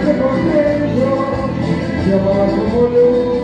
que você me deu, que eu